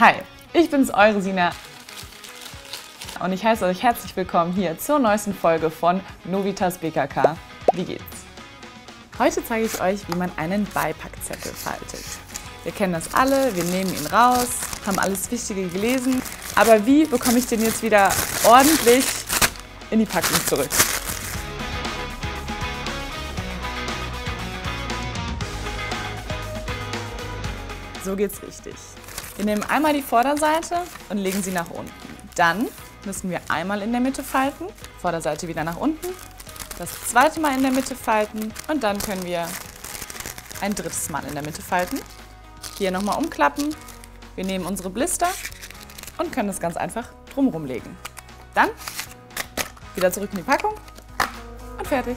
Hi, ich bin's, eure Sina. Und ich heiße euch herzlich willkommen hier zur neuesten Folge von Novitas BKK. Wie geht's? Heute zeige ich euch, wie man einen Beipackzettel faltet. Wir kennen das alle, wir nehmen ihn raus, haben alles Wichtige gelesen. Aber wie bekomme ich den jetzt wieder ordentlich in die Packung zurück? So geht's richtig. Wir nehmen einmal die Vorderseite und legen sie nach unten. Dann müssen wir einmal in der Mitte falten, Vorderseite wieder nach unten, das zweite Mal in der Mitte falten und dann können wir ein drittes Mal in der Mitte falten. Hier nochmal umklappen. Wir nehmen unsere Blister und können das ganz einfach drumherum legen. Dann wieder zurück in die Packung und fertig.